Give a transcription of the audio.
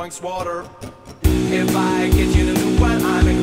boinks water. If I get you to do what I'm. In